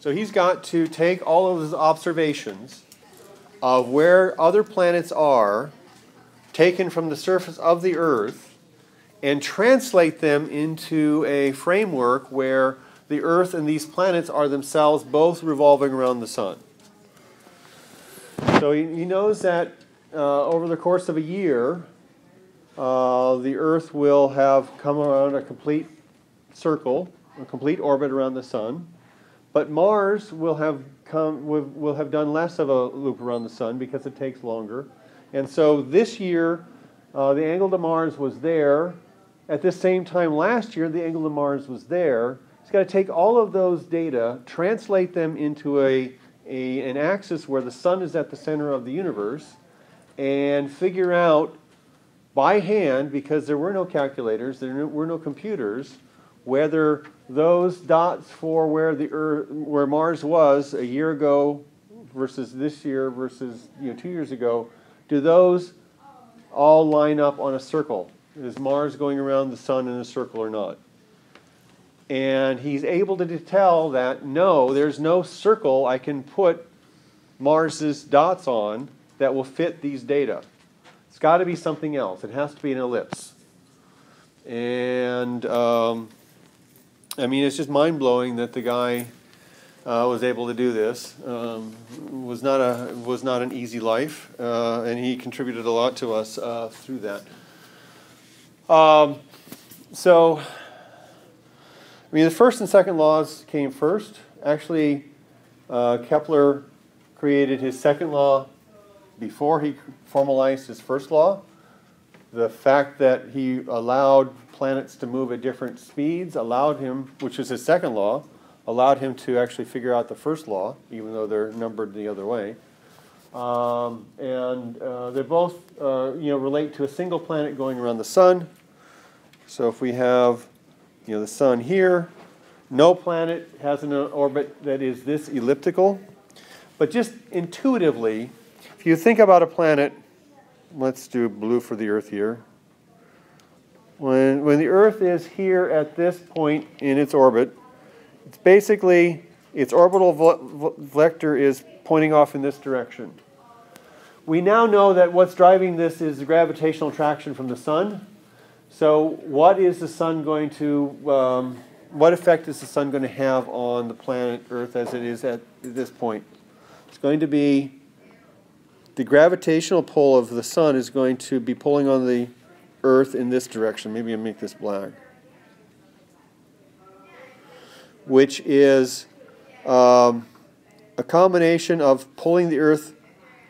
So he's got to take all of his observations of where other planets are, taken from the surface of the Earth, and translate them into a framework where the Earth and these planets are themselves both revolving around the Sun. So he, knows that uh, over the course of a year, uh, the Earth will have come around a complete circle, a complete orbit around the Sun. But Mars will have come will, have done less of a loop around the sun because it takes longer. And so this year, uh, the angle to Mars was there. At this same time last year, the angle to Mars was there. It's got to take all of those data, translate them into a, a, an axis where the sun is at the center of the universe, and figure out by hand, because there were no calculators, there were no computers, whether those dots for where the Earth, where Mars was a year ago versus this year versus you know two years ago, do those all line up on a circle? Is Mars going around the sun in a circle or not? And he's able to tell that no, there's no circle I can put Mars's dots on that will fit these data. It's got to be something else. It has to be an ellipse. And um, I mean, it's just mind blowing that the guy uh, was able to do this. Um, was not a was not an easy life, uh, and he contributed a lot to us uh, through that. Um, so, I mean, the first and second laws came first. Actually, uh, Kepler created his second law before he formalized his first law. The fact that he allowed planets to move at different speeds allowed him, which is his second law, allowed him to actually figure out the first law, even though they're numbered the other way. Um, and uh, they both, uh, you know, relate to a single planet going around the sun. So if we have, you know, the sun here, no planet has an orbit that is this elliptical. But just intuitively, if you think about a planet, let's do blue for the Earth here. When, when the Earth is here at this point in its orbit, it's basically its orbital vector is pointing off in this direction. We now know that what's driving this is the gravitational attraction from the sun. So, what is the sun going to, um, what effect is the sun going to have on the planet Earth as it is at this point? It's going to be the gravitational pull of the sun is going to be pulling on the Earth in this direction. Maybe I'll make this black. Which is um, a combination of pulling the Earth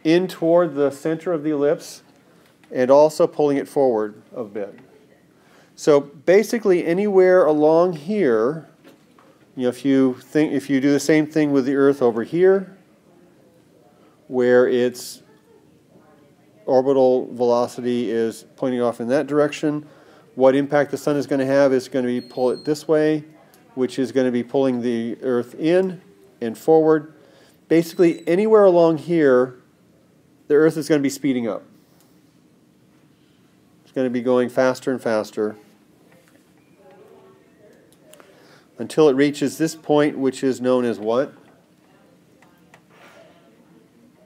in toward the center of the ellipse and also pulling it forward a bit. So basically, anywhere along here, you know, if you think if you do the same thing with the Earth over here, where it's orbital velocity is pointing off in that direction. What impact the sun is going to have is going to be pull it this way, which is going to be pulling the Earth in and forward. Basically, anywhere along here, the Earth is going to be speeding up. It's going to be going faster and faster until it reaches this point, which is known as what?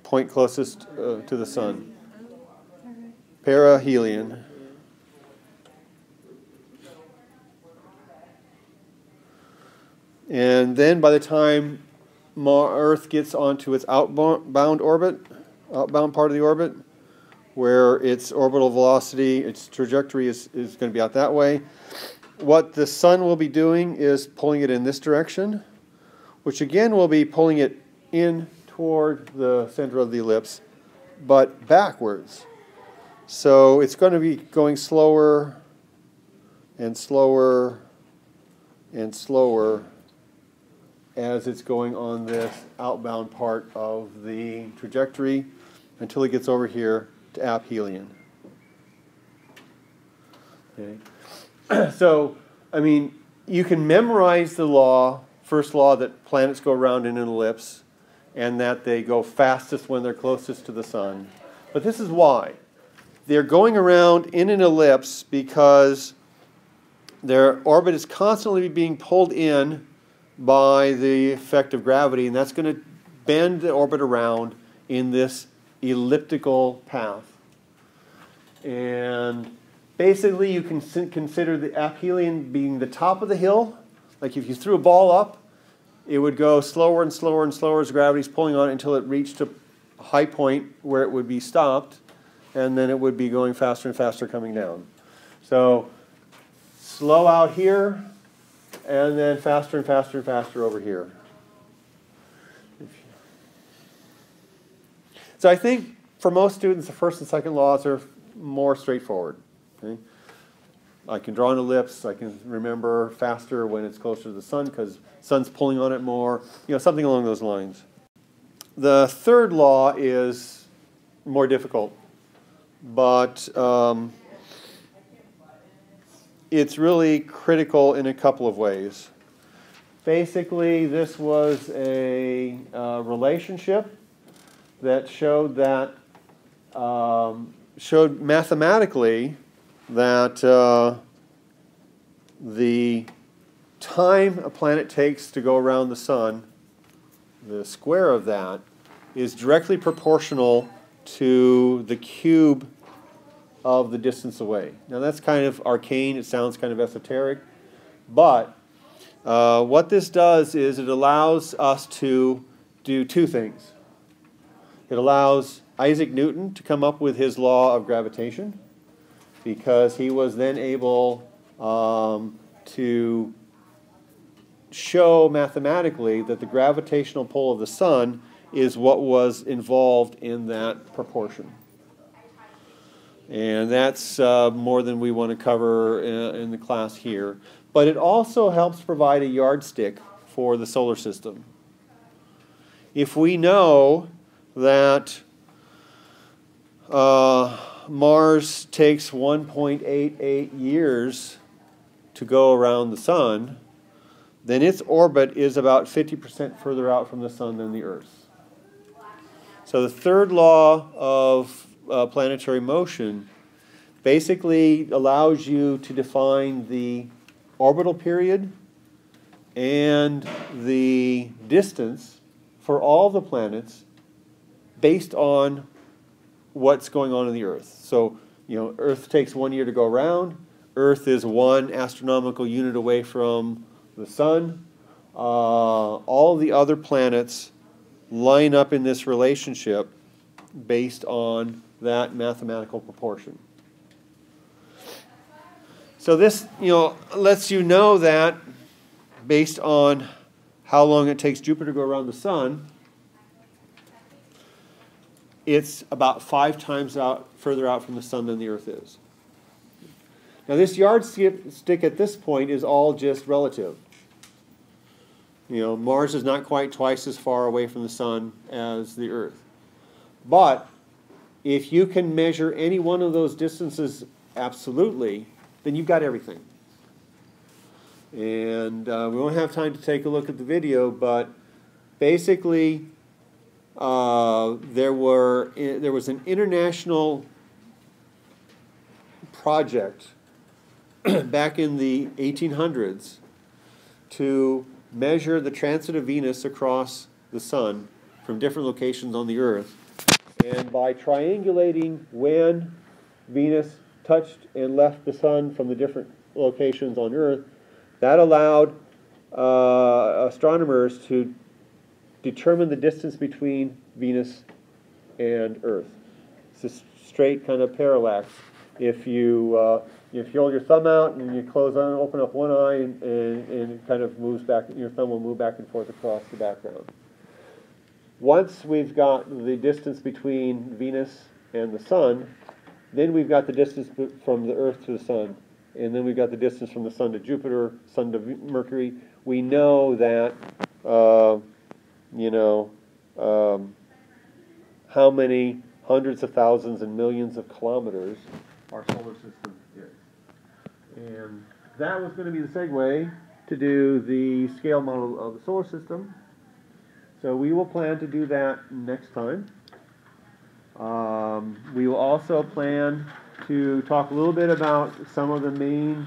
Point closest uh, to the sun perihelion. And then by the time Earth gets onto its outbound orbit, outbound part of the orbit, where its orbital velocity, its trajectory is, is going to be out that way, what the sun will be doing is pulling it in this direction, which again will be pulling it in toward the center of the ellipse, but backwards. So it's going to be going slower and slower and slower as it's going on this outbound part of the trajectory until it gets over here to aphelion. Okay. so, I mean, you can memorize the law, first law that planets go around in an ellipse and that they go fastest when they're closest to the sun. But this is why they're going around in an ellipse because their orbit is constantly being pulled in by the effect of gravity, and that's going to bend the orbit around in this elliptical path. And basically, you can consider the aphelion being the top of the hill. Like if you threw a ball up, it would go slower and slower and slower as gravity's pulling on it until it reached a high point where it would be stopped, and then it would be going faster and faster coming down. So slow out here, and then faster and faster and faster over here. So I think for most students, the first and second laws are more straightforward. Okay? I can draw an ellipse. I can remember faster when it's closer to the sun because sun's pulling on it more. You know, something along those lines. The third law is more difficult, but um, it's really critical in a couple of ways. Basically, this was a uh, relationship that showed that um, showed mathematically that uh, the time a planet takes to go around the sun, the square of that, is directly proportional to the cube of the distance away. Now that's kind of arcane, it sounds kind of esoteric, but uh, what this does is it allows us to do two things. It allows Isaac Newton to come up with his law of gravitation because he was then able um, to show mathematically that the gravitational pull of the sun is what was involved in that proportion. And that's uh, more than we want to cover in, uh, in the class here. But it also helps provide a yardstick for the solar system. If we know that uh, Mars takes 1.88 years to go around the Sun, then its orbit is about 50% further out from the Sun than the Earth. So the third law of uh, planetary motion basically allows you to define the orbital period and the distance for all the planets based on what's going on in the Earth. So, you know, Earth takes one year to go around. Earth is one astronomical unit away from the Sun. Uh, all the other planets line up in this relationship based on that mathematical proportion. So this, you know, lets you know that based on how long it takes Jupiter to go around the sun, it's about five times out further out from the sun than the Earth is. Now this yardstick at this point is all just relative. You know, Mars is not quite twice as far away from the sun as the Earth. But if you can measure any one of those distances absolutely, then you've got everything. And uh, we won't have time to take a look at the video, but basically, uh, there were there was an international project back in the 1800s to measure the transit of Venus across the sun from different locations on the Earth and by triangulating when Venus touched and left the sun from the different locations on Earth, that allowed uh, astronomers to determine the distance between Venus and Earth. It's a straight kind of parallax. If you uh, you hold your thumb out and you close on, open up one eye, and, and, and it kind of moves back, your thumb will move back and forth across the background. Once we've got the distance between Venus and the Sun, then we've got the distance from the Earth to the Sun, and then we've got the distance from the Sun to Jupiter, Sun to Mercury. We know that, uh, you know, um, how many hundreds of thousands and millions of kilometers our solar system. And that was going to be the segue to do the scale model of the solar system. So we will plan to do that next time. Um, we will also plan to talk a little bit about some of the main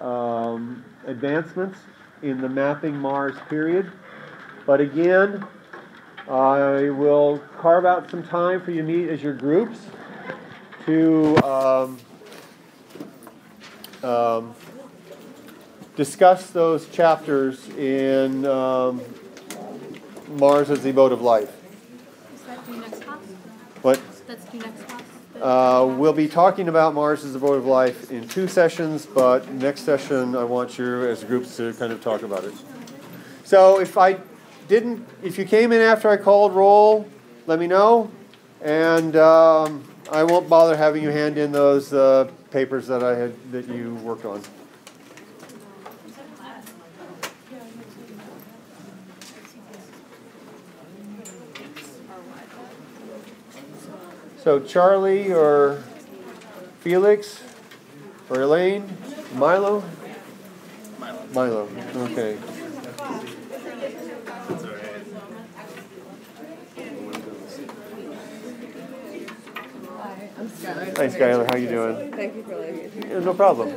um, advancements in the mapping Mars period. But again, I will carve out some time for you to meet as your groups to um, um, discuss those chapters in um, Mars as the abode of life. Is that due next class? What? That's due next class? Uh, we'll be talking about Mars as the abode of life in two sessions, but next session I want you as groups to kind of talk about it. So if I didn't, if you came in after I called roll, let me know, and um, I won't bother having you hand in those uh, papers that I had that you worked on. So Charlie or Felix or Elaine, Milo. Milo. Okay. I'm Skylar. How you doing? Thank you for letting me. Yeah, no problem.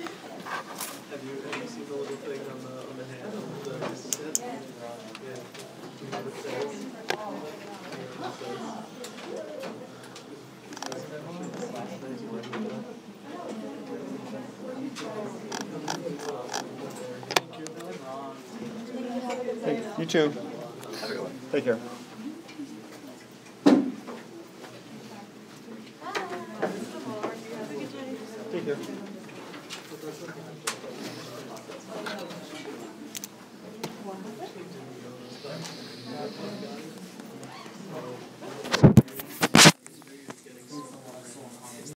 Have you, have you seen the little thing on the, on the handle? The, yeah. Do you know what it says? Yeah, it says- Hey, you too. Take care. Take care.